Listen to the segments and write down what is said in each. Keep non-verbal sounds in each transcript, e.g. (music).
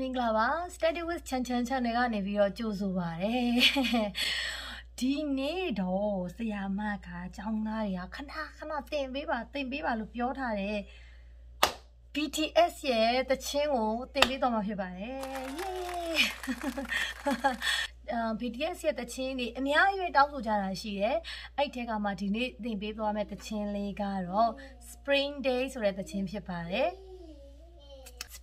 မင်္ဂလာပါ Study with Chan Chan Channel ကနေပြီးတော့ကြိုဆိုပါရစေဒီနေ့တော့ဆရာမကကျောင်းသားတွေကခဏခဏသင်ပေးပါသင်ပေးပါလို့ပြောထားတယ် BTS ရဲ့တချင်းကိုသင်ပေးတော့မှာဖြစ်ပါတယ် Yay အာ BTS ရဲ့တချင်းတွေအများကြီးတောင်းဆိုကြတာရှိတယ်အဲ့ထဲကမှဒီနေ့သင်ပေးသွားမယ့်တချင်းလေးကတော့ Spring Day ဆိုတဲ့တချင်းဖြစ်ပါတယ်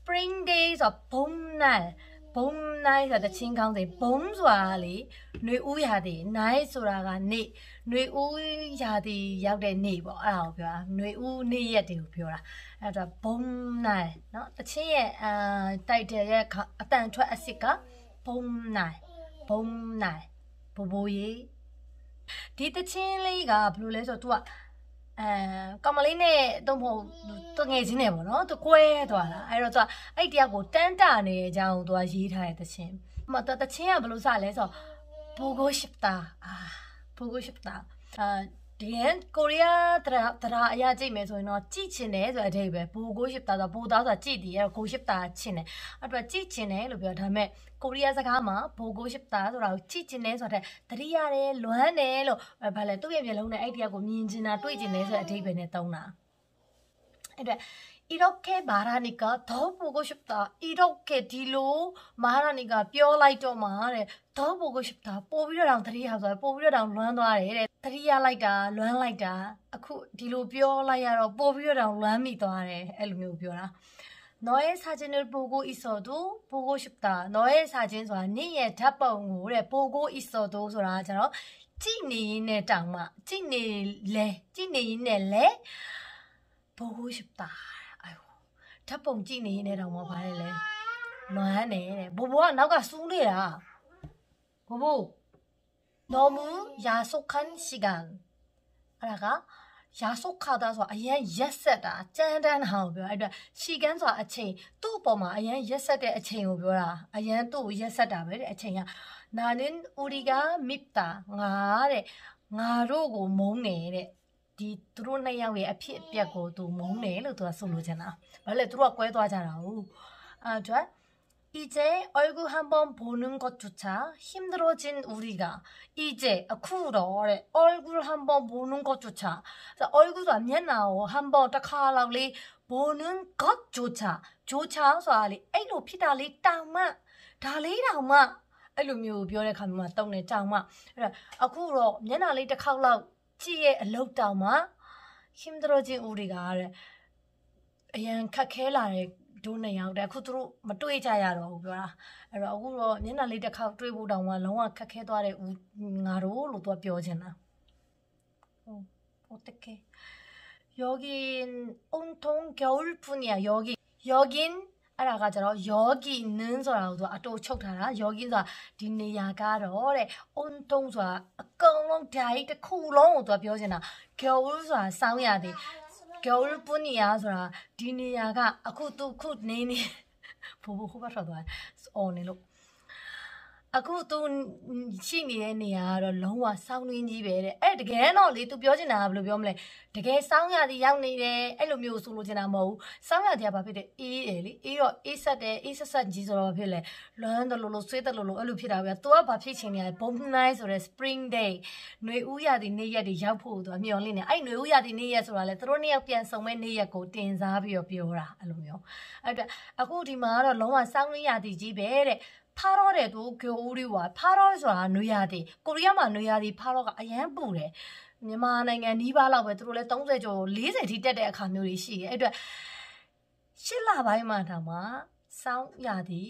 spring day ဆိုဘုံနိုင်ဘုံနိုင်ဆိုတဲ့ချင်းကောင်းတွေဘုံဆိုတာလေຫນွေဦးရာသီနိုင်ဆိုတာကနေຫນွေဦးရာသီရောက်တဲ့နေ့ပေါ့အဲ့ဒါကိုပြောတာຫນွေဦးနေ့ရက်တွေကိုပြောတာအဲ့ဒါဘုံနိုင်เนาะတချင်းရဲ့အာတိုက်တယ်ရဲ့အတန်ထွက်အစ်စ်ကဘုံနိုင်ဘုံနိုင်ဘိုးဘိုးကြီးဒီတချင်းလေးကဘယ်လိုလဲဆိုတော့ तू က အဲကောင်မလေးနဲ့တော့မဟုတ်တငယ်ချင်းနဲ့ပေါ့နော်သူကွဲသွားတာအဲ့တော့သူကအဲ့တယောက်ကိုတန်းတာနေတဲ့အကြောင်းကိုသူကရေးထားတဲ့တခြင်းဟိုတခြင်းကဘယ်လိုစလဲဆိုတော့ဘူဂိုရှိပတာအာဘူဂိုရှိပတာအာ ဒီရင်ကိုရီးယားတရာတရာအရာကြည့်မယ်ဆိုရင်တော့ကြည့်ချင်တယ်ဆိုတဲ့အဓိပ္ပာယ်ဘူကိုရှိပတာဆိုဘူသားဆိုတာကြည့်တည်အဲ့တော့ကိုရှိပတာချင်တယ်အဲ့တော့ကြည့်ချင်တယ်လို့ပြောဒါပေမဲ့ကိုရီးယားစကားမှာဘူကိုရှိပတာဆိုတာကိုကြည့်ချင်တယ်ဆိုတဲ့တတိရတယ်လွမ်းတယ်လို့ဘာလဲသူ့ရဲ့မျက်လုံးနဲ့အဲ့ဒီကကိုမြင်ချင်တာတွေ့ချင်တယ်ဆိုတဲ့အဓိပ္ပာယ်နဲ့သုံးတာအဲ့တော့ 이렇게 말하니까 더 보고 싶다. 이렇게 뒤로 말하니까 뼈လိုက်တော့မှာတဲ့더 보고 싶다. ပို့ပြီးတော့တောင်တတိယဆိုပို့ပြီးတော့တောင်လွမ်းသွားတယ်တဲ့တတိယလိုက်တာလွမ်းလိုက်တာအခုဒီလိုပြောလိုက်ရတော့ပို့ပြီးတော့တောင်လွမ်းမိသွားတယ်အဲ့လိုမျိုးပြောတာ너의사진을보고있어도보고싶다너의사진ဆိုတာနင့်ရဲ့ဓာတ်ပုံကိုတဲ့보고있어도ဆိုတာကျတော့ကြည့်နေရင်နဲ့တောင်မှကြည့်နေလဲကြည့်နေရင်နဲ့လဲ보고싶다 ထပ်ပုံကြည့်နေရင်လည်းတော့မပါလေလေလွမ်းနေတဲ့ဘိုးဘိုးကနောက်ကစူးနေတာဘိုးဘိုးနော်မူယာဆုခန်ရှိကန်အဲ့ဒါကရာဆုခါတာဆိုတာအရန်ရက်ဆက်တာကြမ်းတမ်းတာကိုပြောအဲ့အတွက်ရှီကန်ဆိုတာအချိန်သူ့အပေါ်မှာအရန်ရက်ဆက်တဲ့အချိန်ကိုပြောတာအရန်သူ့ကိုရက်ဆက်တာပဲတဲ့အချိန်ကနာနင်ဦးရီကမိပတာငါတဲ့ငါတို့ကိုမုန်းနေတဲ့ ဒီသူတို့နှစ်ယောက်ရဲ့အဖြစ်အပျက်ကိုသူမုန်းတယ်လို့သူကဆိုလိုချင်တာဘာလဲသူတို့ကကွဲသွားကြတာဟုတ်အဲ့တော့이제얼굴한번보는것조차힘들어진우리가이제쿠러래얼굴한번보는것조차얼굴도면나오한번딱하라고리보는것조차조차ဆိုတာလေအဲ့လိုဖြစ်တာလေးတောင်မှဒါလေးတောင်မှအဲ့လိုမျိုးပြောတဲ့ခါမှာတုံးနေတောင်မှအဲ့တော့အခုတော့မျက်နှာလေးတစ်ခေါက်လောက် ကြည့်ရဲ့အလုတ်တောင်မှ힘들어진우리가တဲ့အရန်ခက်ခဲလာတဲ့ဒိုးနှစ်ယောက်တည်းအခုသူတို့မတွေ့ကြရတော့ဘူးပြောတာအဲ့တော့အခုတော့မျက်နှာလေးတစ်ခေါက်တွေ့ဖို့တောင်မှလုံးဝခက်ခဲသွားတဲ့ဦးငါတို့လို့သူကပြောချင်တာဟုတ်어떡해여긴온통겨울뿐이야여기여긴 အဲ့ဒါကကျတော့ယောဂီနင်းဆိုတာကိုသူအတူချုပ်ထားတာယောဂီဆိုတာဒီနေရာကတော့တဲ့အွန်တုံးဆိုတာအကုန်လုံးဓာတ်တစ်ခုလုံးကိုသူကပြောနေတာကျော်ဦးဆိုတာစောင်းရသည်ကျော်ဦးပုနီယာဆိုတာဒီနေရာကအခုသူခုနေနေဘိုးဘိုးဟိုဘက်ထွက်သွားအော်နေလို့ အခုသူရှိနေတဲ့နေရာကတော့လုံးဝစောင်းရင်းကြီးပဲတဲ့အဲ့တကယ်တော့လေသူပြောချင်တာကဘယ်လိုပြောမလဲတကယ်စောင်းရသည်ရောက်နေတယ်အဲ့လိုမျိုးဆိုလိုချင်တာမဟုတ်ဘူးစောင်းရသည်ကဘာဖြစ်တယ်အေးတယ်လေအေးတော့အေးဆက်တယ်အေးဆက်ဆက်ကြီးဆိုတော့ဘာဖြစ်လဲလွမ်းတယ်လို့လို့ဆွေးတယ်လို့လို့အဲ့လိုဖြစ်တာပဲသူကဘာဖြစ်ချင်နေလဲဘုံနိုင်ဆိုတဲ့ spring day ຫນွေဦးရသည်နေ့ရက်တွေရောက်ဖို့သူကမျှော်လင့်နေအဲ့ຫນွေဦးရသည်နေ့ရက်ဆိုတာလေသူတို့နှစ်ယောက်ပြန်ဆုံမဲ့နေ့ရက်ကိုတင်စားပြီးတော့ပြောတာအဲ့လိုမျိုးအဲ့တော့အခုဒီမှာကတော့လုံးဝစောင်းရသည်ကြီးပဲတဲ့ ဖားတော့တဲ့သူဂိုအိုးလေးကဖားတော့ဆိုတာနွေရာသီကိုရီးယားမှာနွေရာသီဖားတော့ကအရန်ပူတယ်မြန်မာနိုင်ငံနီးပါးလောက်ပဲသူတို့လည်း30ကျော်40ထိတက်တဲ့အခါမျိုးတွေရှိတယ်အဲ့အတွက်ရှစ်လပိုင်းမှတောင်မှစောင်းရာသီ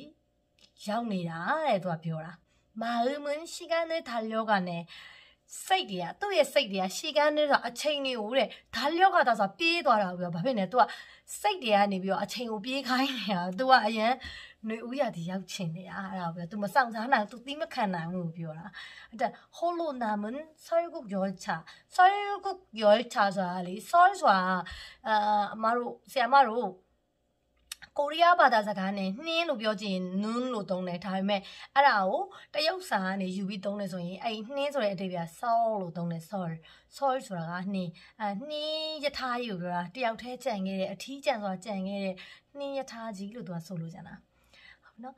ရောက်နေတာတဲ့သူကပြောတာမာဟမန်ရှိကန်နဲ့ဒါလျောကနဲ့စိတ်တွေကသူ့ရဲ့စိတ်တွေကရှီကန်းနေတာအချိန်တွေကိုတဲ့ဒါလျော့ကသာဆိုပြေးသွားတာပြီးတော့ဘာဖြစ်လဲ तू ကစိတ်တွေကနေပြီးတော့အချိန်ကိုပြေးခိုင်းနေတာ तू ကအရန် ຫນွေဦးရာဒီရောက်ချင်နေတာအဲ့ဒါပြော तू မဆောင်စားနိုင် तू သီးမခံနိုင်ဘူးပြောတာအဲ့ဒါ hollow namen sorguk yolcha sorguk yolcha ဆိုတာလေ sor ဆိုတာအာအမတို့ဆီယမတို့ကိုရီးယားဘာသာစကားနဲ့နှင်းလို့ပြောချင်နွန်းလို့သုံးတယ်ဒါပေမဲ့အဲ့ဒါကိုတရုတ်စာကနေယူပြီးသုံးတယ်ဆိုရင်အဲ့နှင်းဆိုတဲ့အဓိပ္ပာယ် soul လို့သုံးတယ် soul soul ဆိုတာကနှင်းအဲနှင်းယထာကြီးကိုပြောတာတယောက်တည်းကြံခဲ့တဲ့အထီးကြံဆိုတာကြံခဲ့တဲ့နှင်းယထာကြီးလို့သူကဆိုလို့ကြံတာ နော်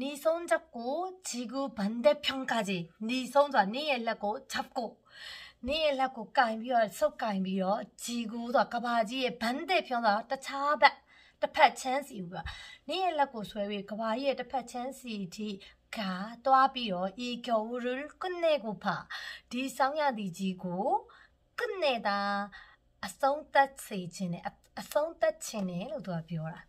네 손잡고 지구 반대편까지 네 손과 네의 락고 잡고 네의 락고 까이며 속 까이며 지구도 까바지의 반대편과 따차바 따팟 찬스 이거 네의 락고 쇠위 까바지의 따팟 찬스 이 가또 비요 이 겨울을 끝내고파 네 상야디 지구 끝내다 아성따 세이진에 아성따 치네 로도 비오라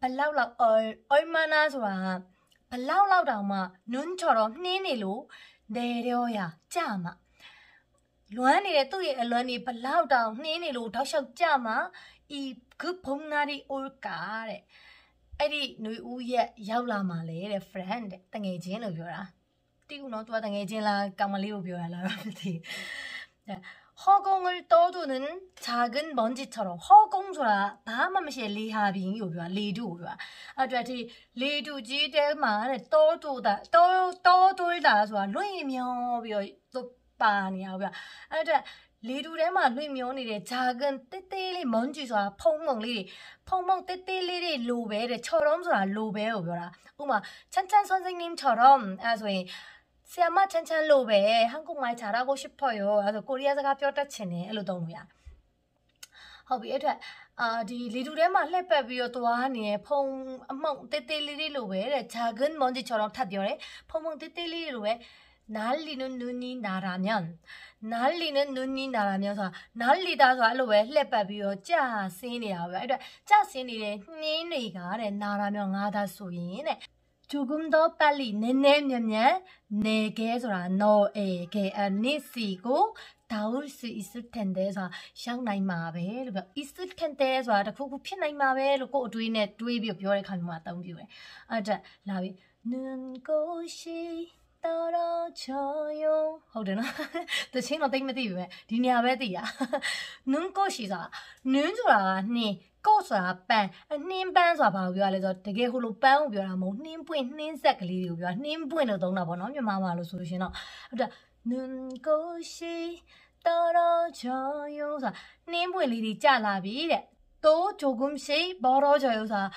ဘလောက်လောက်အိုမနာဆိုတာဘလောက်လောက်တောင်မှနွန်းချော်တော့နှင်းနေလို့နေရောရကြမှာလွမ်းနေတဲ့သူ့ရဲ့အလွမ်းတွေဘလောက်တောင်နှင်းနေလို့တောက်လျှောက်ကြမှာဤကုဘုံနာဒီအိုကာတဲ့အဲ့ဒီຫນွေဦးရက်ရောက်လာမှလဲတဲ့ friend တဲ့တငယ်ချင်းလို့ပြောတာတိကူနော်သူကတငယ်ချင်းလားကောင်မလေးကိုပြောတာလားမသိဘူး 허공을떠도는작은먼지처럼허공ဆိုတာဘာမှမရှိလေဟာဘင်းကိုပြောလေတုကိုပြောအဲ့တော့ဒီလေတုကြီးတဲမှာတဲ့တောတူတာတောတောတွေးတာဆိုတာလွင့်မြောပြီးတော့ပါနေအောင်ပြောအဲ့တော့လေတူထဲမှာလွင့်မျောနေတဲ့ဂျာကန်တေးသေးလေးမွန်ဂျီဆိုတာဖုံမုံလေးတွေဖုံမုံတေးသေးလေးတွေလိုပဲတဲ့ချော်ရုံးဆိုတာလိုပဲကိုပြောတာဥပမာချန်ချန်ဆွန်စင်းနင်းချော်ရုံးအဲဆိုရင် ဆရာမချမ်းချမ်းလို့ပဲဟန်ကုမိုင်ချာရာကိုရှိဖို့ရောအဲဆိုကိုရီးယားစကားပြောတတ်ချင်တယ်အဲ့လိုသုံးလို့ရဟုတ်ပြီအဲ့ထက်အာဒီလီတူထဲမှာလှည့်ပတ်ပြီးတော့သွားနေတဲ့ဖုံအမှုန့်တေးသေးလေးလေးလိုပဲတဲ့ဂျာဂန်မွန်ဂျီချော်တော့ထပ်ပြောတယ်ဖုံဖုံတေးသေးလေးလိုပဲနာလီနုနုနီနာရာမြန်နာလီနုနုနီနာရာမြန်ဆိုတာနာလီတာဆိုတာအဲ့လိုပဲလှက်ပတ်ပြီးတော့ကြာဆင်းနေတာပဲအဲ့တော့ကြာဆင်းနေတဲ့နှင်းတွေကတဲ့နာရာမြန်ငါးသားဆိုရင်တဲ့ 조금 더 빨리 내내면 내게 소라 너에게 아니 쓰이고 다울 수 있을 텐데서 샹나이 마베르 뭐 있을 텐데 소라 그거 피 나이 마베 그리고 어두이네 두이비 별에 가면 왔다 옮기고 아자 라비 눈꽃이 떨어져요. 어, 되나? (laughs) 또 신호 때문에 되면 니네 아베 되야. 눈꽃이다. 눈조라 니 ကနှင်းကိုဆိုတာပန်းနှင်းပန်းဆိုတာဘာကိုပြောရလဲဆိုတော့တကယ်ဟိုလိုပန်းကိုပြောတာမဟုတ်နှင်းပွင့်နှင်းဆက်ကလေးတွေကိုပြောနှင်းပွင့်လို့သုံးတာပေါ့နော်မြန်မာမှာလို့ဆိုလို့ရှင်တော့ဟုတ်တယ်နွန်းကိုရှိတော်တော်ချောယောဆိုတာနှင်းပွင့်လေးတွေကြာလာပြီတဲ့။တိုးဂျိုဂုံရှိဘောရောချောယောဆိုတာ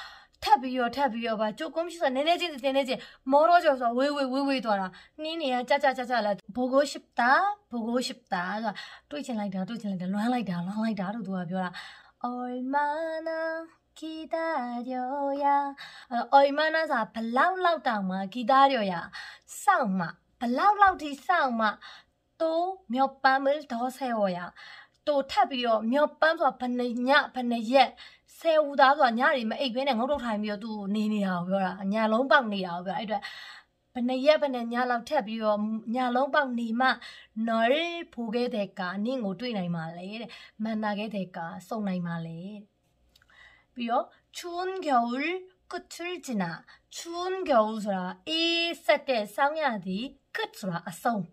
ထပ်ပြီးတော့ထပ်ပြီးတော့ပါကြိုကုန်းရှိဆိုနည်းနည်းချင်းနည်းနည်းချင်းမောတော့ကျော်ဆိုဝေးဝေးဝေးဝေးသွားတာနှင်းနေရကြကြကြကြလာဘိုကိုရှိတာဘိုကိုရှိတာဆိုတာတွေးချင်လိုက်တာတွေးချင်လိုက်တာလွမ်းလိုက်တာလွမ်းလိုက်တာလို့သူကပြောတာ 얼마나 기다려야 얼마나 사ဘလောက်လောက်တောင်မှ 기다려야စောင့်မှဘလောက်လောက်ထိစောင့်မှ또몇밤을더세워야 또ထပ်ပြီးတော့မြော့ပန်းဆိုတာဘယ်နှညဘယ်နှရက်ဆယ်ဦးသားဆိုတာညတွေမအိပ်ဘဲနဲ့ငုတ်တုတ်ထိုင်ပြီးတော့သူ့နေနေတာကိုပြောတာညလုံးပေါက်နေတာကိုပြောအဲ့အတွက် ဘနရက်ဘနညလောက်ထပ်ပြီးတော့ညလုံးပေါက်နေမှနော်ရဖိုးခဲ့တဲ့ကာနင့်ကိုတွေ့နိုင်ပါလေတဲ့မန္တာခဲ့တဲ့ကာစုံနိုင်ပါလေပြီးတော့ချွန်းကျော်ကထရဂျနာချွန်းကျော်ဆိုတာအေးဆက်တဲ့ဆောင်းရသည်ကတ်ဆိုတာအဆုံး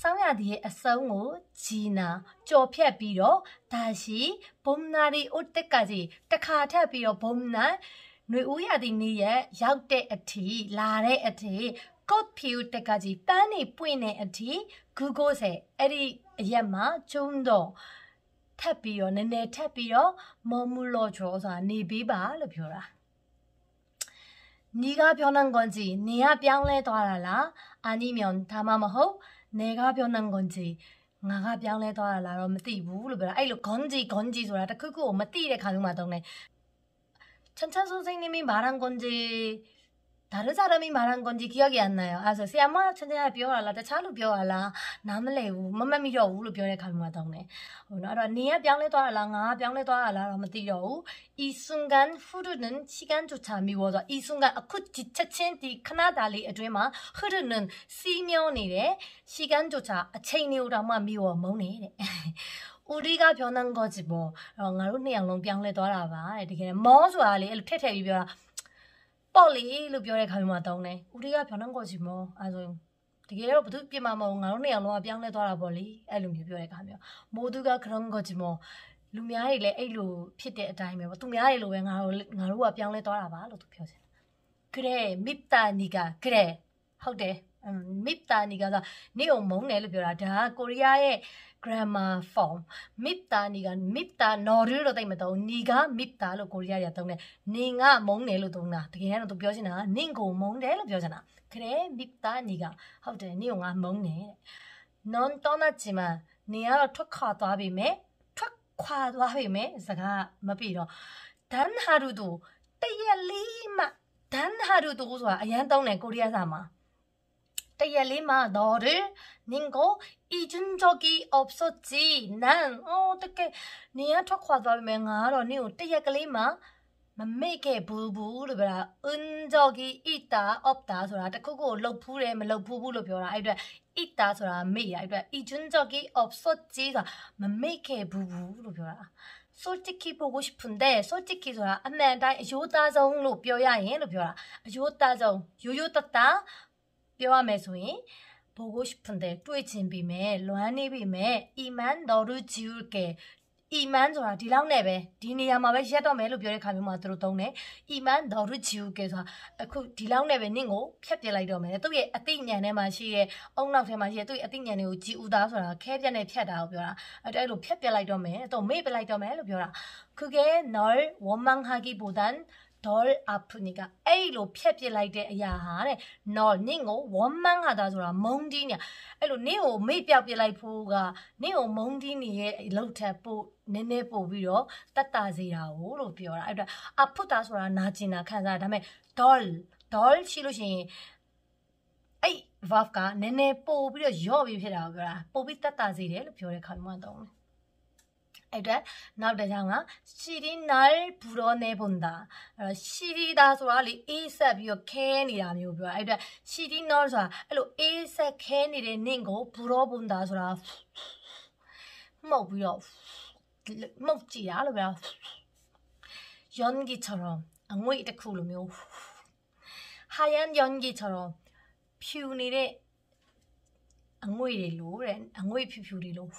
ဆောင်းရသည်ရဲ့အဆုံးကိုဂျီနာကြော်ဖြတ်ပြီးတော့ဒါရှိဘုံနာရီဥတ္တကကြီးတခါထပ်ပြီးတော့ဘုံနာຫນွေဦးရသည့်နေ့ရက်ရောက်တဲ့အထိလာတဲ့အထိ code view တက်ကကြီးပန်းနေပွင့်နေအထိ Google ဆယ်အဲ့ဒီအရက်မှာကျုံတော့ထပ်ပြီးတော့နည်းနည်းထပ်ပြီးတော့မုံမှုလော့ချောဆိုတာနေပေးပါလို့ပြောတာနီကပြောနှံကွန်ကြီးနေကပြောင်းလဲသွားတာလားအာနီမြောင်ဒါမှမဟုတ်နေကပြောနှံကွန်ကြီးငါကပြောင်းလဲသွားတာလားတော့မသိဘူးလို့ပြောတာအဲ့လိုဂွန်ဂျီဂွန်ဂျီဆိုတာတခုခုကိုမသိတဲ့ခါမျိုးမှာတုံးတယ်ချန်ချန်ဆုံစိမ့်နေမင်းဘာရန်ကွန်ဂျီ 다른 사람이 말한 건지 기억이 안 나요. 그래서 쌤아 천천히ပြောတာလား တခြားလူ ပြောတာလား နားမလဲဘူးမမတ်မိတော့ဘူးလို့ ပြောတဲ့ခါမျိုးမှာတောင်းတယ်ဟိုနော်အဲ့တော့နေကပြောင်းလဲသွားတာလားငါကပြောင်းလဲသွားတာလားတော့မသိတော့ဘူး이 순간 흐르는 시간조차 미워서 이 순간အခု 지체친 뒤 카나달리 အတွင်းမှာ흐르는 스며니래 시간조차 အချိန်တွေတော့မှ 미워 먹네 우리가 변한 거지 뭐 어, ငါတို့နှစ်ယောက်လုံးပြောင်းလဲသွားတာပါတဲ့တကယ်မောဆိုတာလေအဲ့လိုထက်ထက်ပြီးပြောတာ ပေါ့လေလို့ပြောတဲ့ခါမျိုးမှာတောင်းတယ်ဦးလေးကပြောင်းတော့ချင်မောအဲဆိုတကယ်တော့ဘသူပြင်မှာမဟုတ်ငါတို့နေအောင်တော့ပြောင်းလဲသွားတာပေါ့လေအဲ့လိုမျိုးပြောတဲ့ခါမျိုးမိုးသူကခရုံးကချင်မောလူများတွေလည်းအဲ့လိုဖြစ်တဲ့အတိုင်းပဲပေါ့သူများတွေလိုပဲငါတို့ငါတို့ကပြောင်းလဲသွားတာပါလို့သူပြောချင်ကရဲမိပတာနီကကရဲဟုတ်တယ် မိပတာနီကဆိုနေအောင်မုန်းတယ်လို့ပြောတာဒါကကိုရီးယားရဲ့ grammar form မိပတာနီကမိပတာနော်ရလို့တိတ်မတော့နီကမိပတာလို့ကိုရီးယားတွေကသုံးတယ်နေငါမုန်းတယ်လို့သုံးတာတကယ်ကတော့သူပြောချင်တာကနင့်ကိုမုန်းတယ်လို့ပြောချင်တာခရဲမိပတာနီကဟုတ်တယ်နင့်ကိုငါမုန်းတယ်တဲ့ non တော့နာချင်မနေကတော့ထွက်ခွာသွားပြီမဲ့ထွက်ခွာသွားပြီမဲ့စကားမပြီတော့ဒန်ဟာရူတို့တရက်လေးမှဒန်ဟာရူတို့ဆိုတာအရန်သုံးတယ်ကိုရီးယားစာမှာ 떼엘리마 너를 닌거 잊은 적이 없었지. 난 어떻게 니야 척화절 맹아러니우 떼엘리마 맘메게 부부르베라. 은 적이 있다 없다 소라. 그거 러부레멜러 부부로 벼라. 아이들 있다 소라. 메야 아이들 잊은 적이 없었지. 맘메게 부부로 벼라. 솔직히 보고 싶은데 솔직히 소라. 안매다 요다정로 벼야인 로 벼라. 요다정 요요 떴다. ပြောရမယ်ဆိုရင်ဘိုဂုရှ်ဖန်တဲ့တွေ့ချင်ပြီမဲ့လွမ်းနေပြီမဲ့အီမန်တော်ရူဂျူကေအီမန်ဆိုတာဒီလောက်နဲ့ပဲဒီနေရာမှာပဲရက်တော့မယ်လို့ပြောတဲ့ခါမျိုးမှာသူတို့သုံးတယ်အီမန်ဒေါ်ရချီယူကေဆိုတာအခုဒီလောက်နဲ့ပဲနင့်ကိုဖျက်ပြလိုက်တော့မယ်သူ့ရဲ့အသိဉာဏ်ထဲမှာရှိတဲ့အုံနောက်ထဲမှာရှိတဲ့သူ့ရဲ့အသိဉာဏ်တွေကိုကြည်ဦးသားဆိုတာခဲပြက်နဲ့ဖျက်တာကိုပြောတာအဲ့လိုဖျက်ပြလိုက်တော့မယ်တော့မေ့ပြလိုက်တော့မယ်လို့ပြောတာခုကေနော်ဝမ်မန်ဟာဂီဘူဒန် doll apuniga အဲ့လိုဖြတ်ပစ်လိုက်တဲ့အရာဟာတဲ့ no နင့်ကို woman ကသားဆိုတာမုံတီးနေအဲ့လိုနင့်ကိုမေ့ပြောက်ပစ်လိုက်ဖို့ကနင့်ကိုမုံတီးနေရဲ့လောက်ထပ်ပို့နည်းနည်းပို့ပြီးတော့တတ်တာစေတာကိုလို့ပြောတာအဲ့တော့အဖုတာဆိုတာနာကျင်တာခံစားဒါပေမဲ့ doll doll ရှိလို့ရှိရင်အဲ့ verb ကနည်းနည်းပို့ပြီးတော့ရော့ပြီးဖြစ်တာကိုပြောတာပို့ပြီးတတ်တာစေတယ်လို့ပြောတဲ့ခါမျိုးမှတော့ အဲ့အတွက်နောက်တစ်ချောင်းကရှီရီနယ်ဘူရောနေဘွန်ဒါအဲ့တော့ရှီရီဒါဆိုတာလေအေးဆက်ပြီးတော့ခဲနေတာမျိုးပြောအဲ့အတွက်ရှီရီနော်ဆိုတာအဲ့လိုအေးဆက်ခဲနေတဲ့နင့်ကိုဘူရောဘွန်ဒါဆိုတာမှုတ်ပြီးတော့မှုတ်ကြည့်တာလို့ပြောယွန်ဂီချောရောအငွေ့တစ်ခုလိုမျိုးဟာယန်ယွန်ဂီချောရောဖြူနေတဲ့အငွေ့တွေလို့တဲ့အငွေ့ဖြူဖြူတွေလို့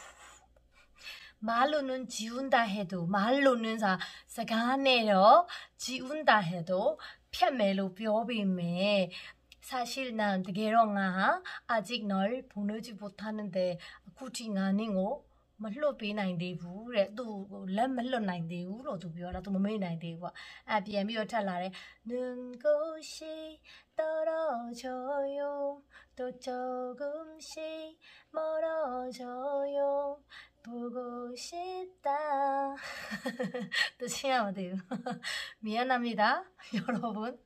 말로는 지운다 해도 말로는 사 사가네요 지운다 해도 편매로 뼈비매 사실 난 되게롱아 아직 널 보내지 못하는데 굳이 나닝고 မလွတ်ပေးနိုင်သေးဘူးတဲ့သူ့ကိုလက်မလွတ်နိုင်သေးဘူးလို့သူပြောတာသူမမေ့နိုင်သေးဘူးပေါ့အဲပြန်ပြီးတော့ထပ်လာတယ်눈곳이떨어져요또조금씩멀어져요 보고 싶다. (laughs) 또시간 어디요? (laughs) 미안합니다, (laughs) 여러분.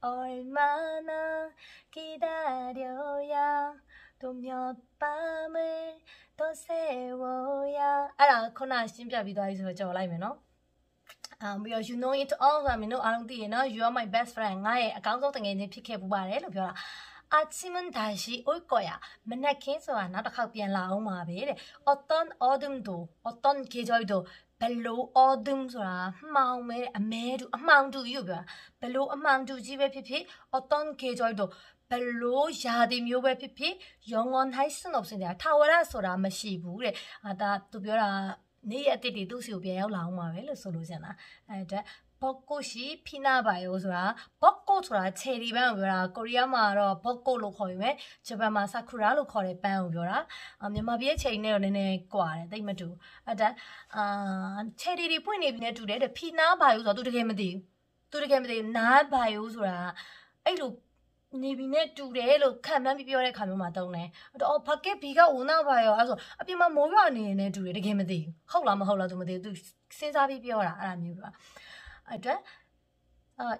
얼마나 기다려야 또 몇 밤을 더 세워야 알아, 코나 심지어 비도아이스 그죠? 라이면어? Um, because you know it all, I mean, I don't think, you know, you are my best friend. 나의 가까운 동생이 내 피케 부바래, 이렇게 အာချီမန်ဒါရှိအိုကိုယာမနက်ခင်းဆိုတာနောက်တစ်ခေါက်ပြန်လာအောင်ပါပဲတဲ့အော်တန်အော်ဒမ်ဒိုအော်တန်ကေဂျိုဒိုဘလိုအော်ဒမ်ဆိုတာမှောင်မဲတဲ့အမဲတူအမှောင်တူကြီးကိုပြောတာဘလိုအမှောင်တူကြီးပဲဖြစ်ဖြစ်အော်တန်ကေဂျိုဒိုဘလို့ယာတိမျိုးပဲဖြစ်ဖြစ်ယောင်ငွန်ဟိုင်းစနုပ်စင်တာထာဝရဆိုတာမရှိဘူးတဲ့အာဒါသူပြောတာနေ့ရက်တိတိသူ့စီကိုပြန်ရောက်လာအောင်ပါပဲလို့ဆိုလို့ရှင်တာအဲအတွက်ဘ ကိုရှိဖိနာဘိုင်ယိုဆိုတာဘော့ကိုဆိုတာချယ်ရီပန်းကိုပြောတာကိုရီးယားမှာတော့ဘော့ကိုလို့ခေါ်ပြီးမယ်ဂျပန်မှာဆာကူရာလို့ခေါ်တဲ့ပန်းကိုပြောတာမြန်မာပြည်ချယ်ရီနဲ့တော့နည်းနည်းကွာတယ်တိတ်မတူအဲ့ဒါအာချယ်ရီတွေပွင့်နေပြီနဲ့တူတယ်တဲ့ဖိနာဘိုင်ယိုဆိုတော့သူတကယ်မသိဘူးသူတကယ်မသိဘူးနားဘိုင်ယိုဆိုတာအဲ့လိုနေပြီနဲ့တူတယ်လို့ခံမှန်းပြီးပြောတဲ့ခါမျိုးမှာတုံးတယ်။အော်ဖကက်ဘီကဦးနာပါရောအဲ့ဆိုအပြင်မှာမိုးရွာနေနေတူတယ်တကယ်မသိဘူး။ဟုတ်လားမဟုတ်လားသူမသိဘူး။ तू စဉ်းစားပြီးပြောတာအဲ့လိုမျိုးပါ။ အတွက်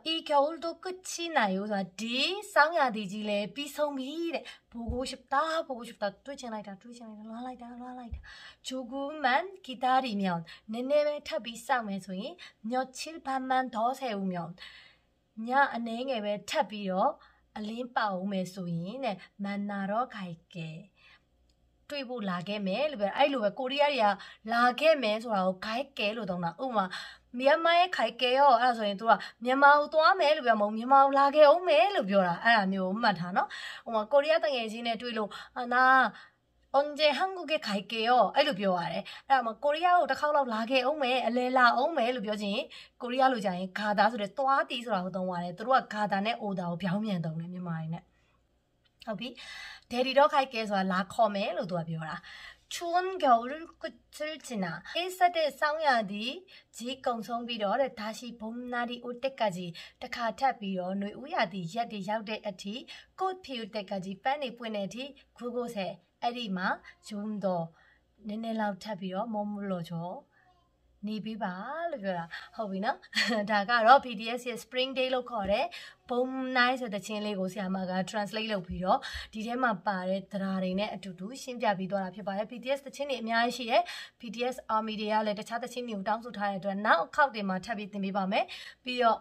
အီကျော်တို့ကချီနိုင်ဦးဆိုတာဒီစောင်းရသည်ကြီးလဲပြီးဆုံးပြီတဲ့ဘူကိုရှိတာဘူကိုရှိတာတွေးချင်လိုက်တာတွေးချင်လိုက်တာလွှားလိုက်တာလွှားလိုက်တာဂျူဂူမန်ဂီတာရီမြောင်နည်းနည်းပဲထပ်ပြီးစောင့်မယ်ဆိုရင်ညော့ချီဘာမန်ဒေါ်ဆယ်ဦးမြောင်ညအနေငယ်ပဲထပ်ပြီးတော့အလင်းပါအောင်မယ်ဆိုရင်တဲ့မန်နာတော့ခိုင်ကဲ တွေ့ဖို့လာခဲ့မယ်လို့ပြောအဲ့လိုပဲကိုရီးယားတွေကလာခဲ့မယ်ဆိုတာကို guide ကဲလို့သုံးတာဥပမာမြန်မာရဲ့ခိုက်ကဲရောအဲ့ဒါဆိုရင်သူကမြန်မာကိုသွားမယ်လို့ပြောမဟုတ်မြန်မာကိုလာခဲ့အောင်မယ်လို့ပြောတာအဲ့ဒါမျိုးမှတ်ထားနော်ဟိုမှာကိုရီးယားတငယ်ချင်းနဲ့တွေ့လို့အာနာ 언제 한국에 갈게요 အဲ့လိုပြောရတယ်အဲ့ဒါမှကိုရီးယားကိုတစ်ခေါက်လောက်လာခဲ့အောင်မယ်အလဲလာအောင်မယ်လို့ပြောချင်ကိုရီးယားလိုကြရင်ဂါတာဆိုတဲ့သွားတီးဆိုတာကိုသုံးရတယ်သူတို့ကဂါတာနဲ့အိုတာကိုပြောင်းပြန်သုံးတယ်မြန်မာရင်းနဲ့ ဟုတ်ပြီဒယ်ဒီတော့ခိုက်ကဲဆိုတာလာခေါ်မယ်လို့သူကပြောတာချွန်ကောလ်ကုချလ်ချနာအေးဆက်တဲ့ဆောင်းရသည်ဂျီကုံဆုံးပြီးတော့တဲ့ဒါရှိဘုံနာဒီအိုတက်ကကြီးတခါထပ်ပြီးတော့ຫນွေဦးရသည်ရက်တွေရောက်တဲ့အထိကုတ်ဖြူတက်ကကြီးပန်းနေပွင့်တဲ့အထိဂူဂိုဆဲအဲ့ဒီမှာဂျုံတော့နည်းနည်းလောက်ထပ်ပြီးတော့မုံမလို့ချော နေပြီးပါလို့ပြောတာဟုတ်ပြီနော်ဒါကတော့ PDS ရဲ့ Spring Day လို့ခေါ်တဲ့ Boom Night ဆိုတဲ့ချင်းလေးကိုဆရာမက translate လုပ်ပြီးတော့ဒီထဲမှာပါတဲ့သဒ္ဓါတွေနဲ့အတူတူရှင်းပြပြီးသွားတာဖြစ်ပါတယ် PDS တချင်းတွေအများကြီးရှိတယ် PDS Army တွေကလည်းတခြားတချင်းတွေကိုတောင်းဆိုထားတဲ့အတွက်နောက်အခောက်တွေမှာထပ်ပြီးသင်ပေးပါမယ်ပြီးတော့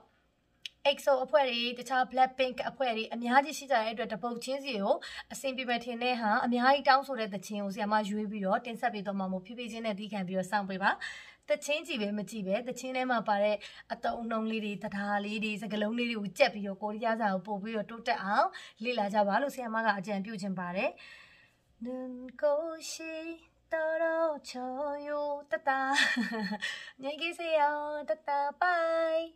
EXO အဖွဲ့တွေတခြား Blackpink အဖွဲ့တွေအများကြီးရှိကြတဲ့အတွက်တပုတ်ချင်းစီကိုအဆင်ပြေမဲ့ထင်တဲ့ဟာအများကြီးတောင်းဆိုတဲ့တခြင်းကိုဆရာမရွေးပြီးတော့တင်ဆက်ပေးတော့မှာမို့ဖြည်းဖြည်းချင်းနဲ့တီးခံပြီးတော့စောင့်ပေးပါ တချင်းကြည့်ပဲမကြည့်ပဲတချင်းထဲမှာပါတဲ့အတုံနှုံလေးတွေတရားလေးတွေစကလုံးလေးတွေကိုကြက်ပြီးတော့ကိုရီးယားစာကိုပို့ပြီးတော့တိုးတက်အောင်လေ့လာကြပါလို့ဆရာမကအကြံပြုချင်ပါတယ်နန်ကိုရှိတော်တော်ချောယိုတတညိုင်ကြီးစရာတတပိုင်